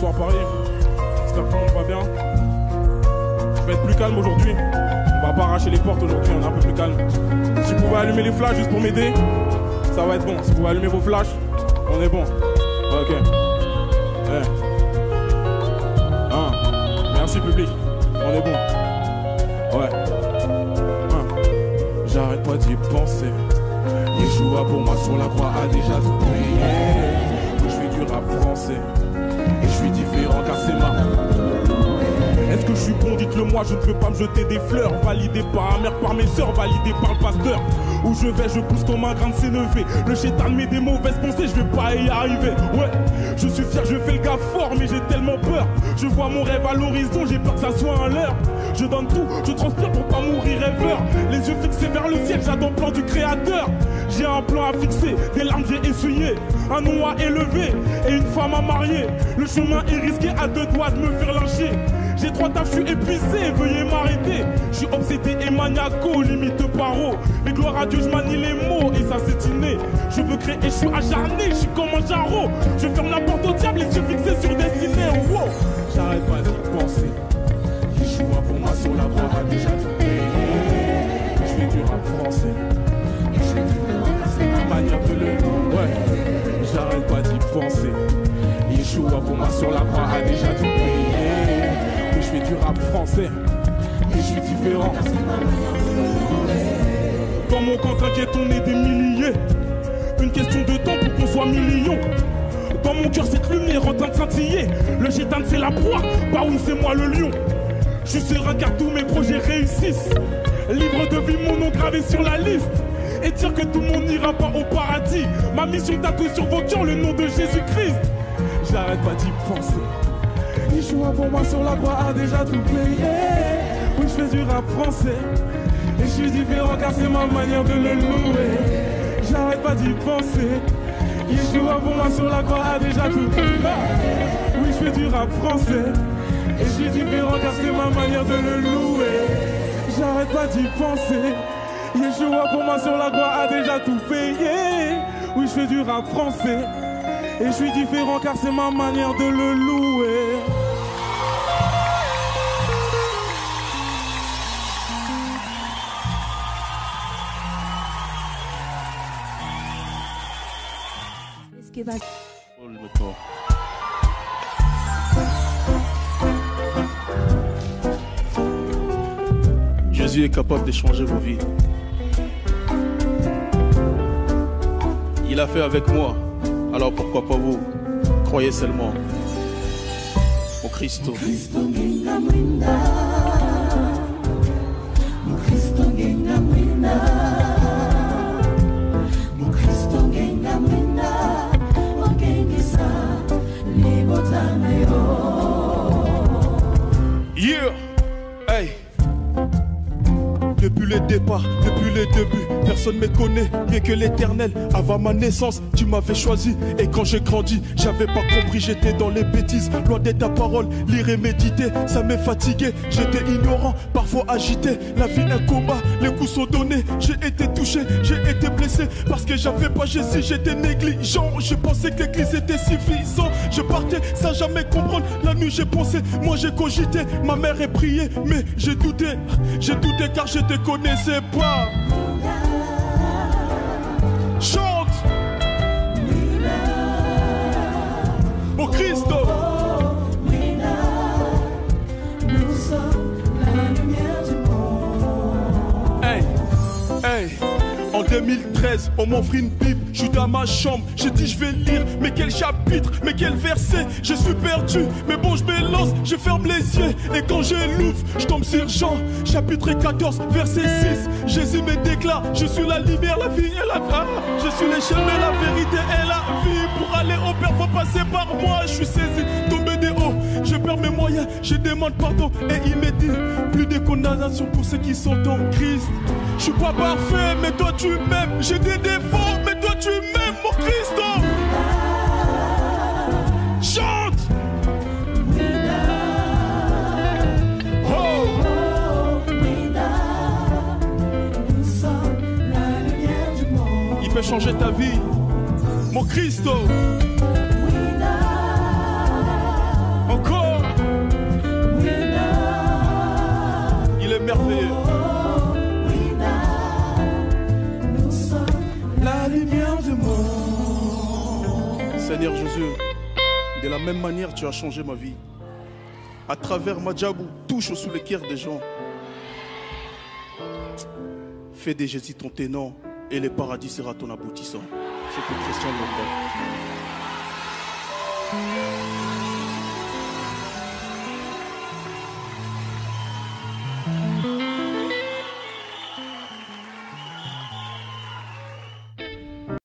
Bonsoir Paris. J'espère que tout le monde va bien. Je vais être plus calme aujourd'hui. On va pas arracher les portes aujourd'hui, on est un peu plus calme. Si vous pouvez allumer les flashs juste pour m'aider, ça va être bon. Si vous pouvez allumer vos flashs, on est bon. Ok. Hein. Merci public. On est bon. Ouais. Hein. J'arrête pas d'y penser. Yeshua pour moi sur la croix a déjà tout payé. Je fais du rap français. Et je suis différent car c'est ma je suis bon Dites-le moi, je ne veux pas me jeter des fleurs. Validé par ma mère, par mes soeurs, validé par le pasteur. Où je vais, je pousse comme un grain de s'élever. Le chétan met des mauvaises pensées, je vais pas y arriver. Ouais, je suis fier, je fais le gars fort, mais j'ai tellement peur. Je vois mon rêve à l'horizon, j'ai peur que ça soit un leurre. Je donne tout, je transpire pour pas mourir rêveur. Les yeux fixés vers le ciel, j'attends le plan du créateur. J'ai un plan à fixer, des larmes j'ai essuyé, un nom à élever et une femme à marier. Le chemin est risqué à deux doigts de me faire lyncher. J'ai trois tafs, je suis épuisé, veuillez m'arrêter. Je suis obsédé et maniaco, limite paro. Mais gloire à Dieu, je manie les mots et ça c'est inné. Je veux créer, je suis acharné, je suis comme un jarreau. Je ferme la porte au diable, les yeux fixés sur destinée. Wow. J'arrête pas d'y penser. Yeshua pour moi sur la croix a déjà tout payé. Je fais du rap français. Et je fais du le. Ouais. J'arrête pas d'y penser. Yeshua pour moi sur la croix a déjà tout du rap français. Et je suis différent. Dans mon camp, t'inquiète, on est des milliers. Une question de temps pour qu'on soit millions. Dans mon cœur, cette lumière en train de scintiller. Le gétan, c'est la proie. Bah oui, c'est moi le lion. Je suis serein car tous mes projets réussissent. Livre de vie, mon nom gravé sur la liste. Et dire que tout le monde n'ira pas au paradis. Ma mission tatouée sur vos cœurs le nom de Jésus-Christ. J'arrête pas d'y penser. Yeshua pour moi sur la croix a déjà tout payé. Oui, je fais du rap français. Et je suis différent car c'est ma manière de le louer. J'arrête pas d'y penser. Yeshua pour moi sur la croix a déjà tout payé. Oui, je fais du rap français. Et je suis différent car c'est ma manière de le louer. J'arrête pas d'y penser. Yeshua pour moi sur la croix a déjà tout payé. Oui, je fais du rap français. Et je suis différent car c'est ma manière de le louer. Jésus est capable de changer vos vies. Il a fait avec moi, alors pourquoi pas vous? Croyez seulement au Christo. Yeah, Depuis le départ, depuis le début, personne me connaît, bien que l'éternel. Avant ma naissance, tu m'avais choisi. Et quand j'ai grandi, j'avais pas compris, j'étais dans les bêtises. Loin de ta parole, lire et méditer, ça m'est fatigué. J'étais ignorant, parfois agité. La vie un combat, les coups sont donnés. J'ai été touché, j'ai été blessé. Parce que j'avais pas Jésus, j'étais négligent. Je pensais que l'église était suffisant. Je partais sans jamais comprendre. La nuit, j'ai pensé, moi j'ai cogité. Ma mère est priée, mais j'ai douté. J'ai douté car je te connaissais pas. En 2013, on m'offre une Bible, je suis dans ma chambre, j'ai dit je vais lire, mais quel chapitre, mais quel verset, je suis perdu, mais bon je me lance, je ferme les yeux, et quand je l'ouvre, je tombe sur Jean, chapitre 14, verset 6, Jésus me déclare, je suis la lumière, la vie et la grâce, je suis le chemin, la vérité et la vie, pour aller au Père, faut passer par moi, je suis saisi, tombé des hauts, je perds mes je demande pardon, et il me dit, plus de condamnation pour ceux qui sont en Christ, je suis pas parfait, mais toi tu m'aimes, j'ai des défauts, mais toi tu m'aimes, mon Christ. Chante Oh Il peut changer ta vie, mon Christo. La lumière du monde. Seigneur Jésus, de la même manière, tu as changé ma vie. À travers Madjabou, touche sous les cœurs des gens. Fais de Jésus ton ténor et le paradis sera ton aboutissant. C'est une question de